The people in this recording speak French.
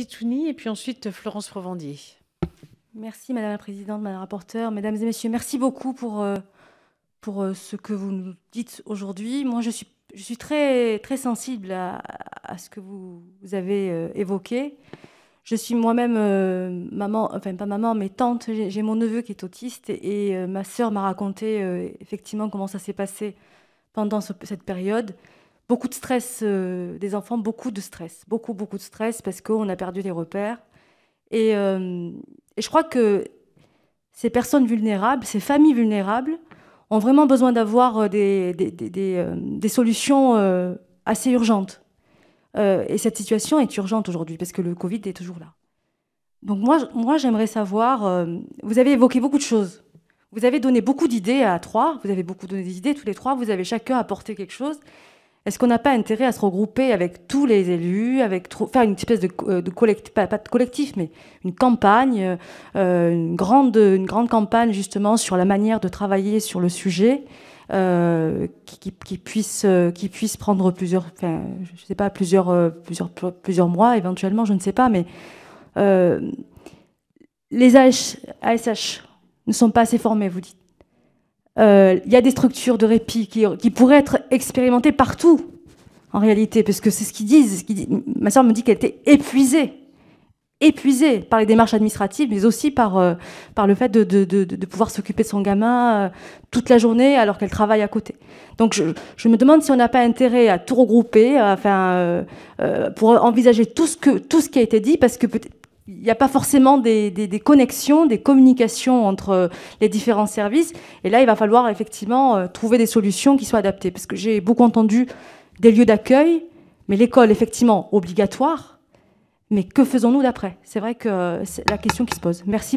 Et puis ensuite Florence Provendier. Merci Madame la Présidente, Madame la rapporteure, Mesdames et Messieurs, merci beaucoup pour, euh, pour euh, ce que vous nous dites aujourd'hui. Moi, je suis, je suis très, très sensible à, à ce que vous, avez euh, évoqué. Je suis moi-même maman, enfin pas maman, mais tante. J'ai mon neveu qui est autiste et, ma sœur m'a raconté effectivement comment ça s'est passé pendant ce, cette période. Beaucoup de stress des enfants, beaucoup de stress, beaucoup, beaucoup de stress parce qu'on a perdu les repères. Et, euh, et, je crois que ces personnes vulnérables, ces familles vulnérables, ont vraiment besoin d'avoir des, des, des, euh, solutions euh, assez urgentes. Euh, et cette situation est urgente aujourd'hui parce que le Covid est toujours là. Donc moi, moi j'aimerais savoir, euh, vous avez évoqué beaucoup de choses. Vous avez donné beaucoup d'idées à trois, vous avez beaucoup donné des idées tous les trois, vous avez chacun apporté quelque chose. Est-ce qu'on n'a pas intérêt à se regrouper avec tous les élus, avec faire une espèce de, euh, collectif, pas, de collectif, mais une campagne, euh, une, grande, une grande campagne justement sur la manière de travailler sur le sujet, euh, qui, puisse, euh, prendre plusieurs, plusieurs, euh, plusieurs, mois éventuellement, je ne sais pas, mais les ASH ne sont pas assez formés, vous dites. Euh, y a des structures de répit qui, pourraient être expérimentées partout, en réalité, parce que c'est ce qu'ils disent. Ma soeur me dit qu'elle était épuisée, épuisée par les démarches administratives, mais aussi par, euh, le fait de, pouvoir s'occuper de son gamin euh, toute la journée alors qu'elle travaille à côté. Donc je, me demande si on n'a pas intérêt à tout regrouper, enfin, euh, pour envisager tout ce qui a été dit, parce que peut-être il n'y a pas forcément des, connexions, des communications entre les différents services. Et là, il va falloir effectivement euh, trouver des solutions qui soient adaptées. Parce que j'ai beaucoup entendu des lieux d'accueil, mais l'école, effectivement, obligatoire. Mais que faisons-nous d'après? C'est vrai que c'est la question qui se pose. Merci beaucoup.